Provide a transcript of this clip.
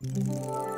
Música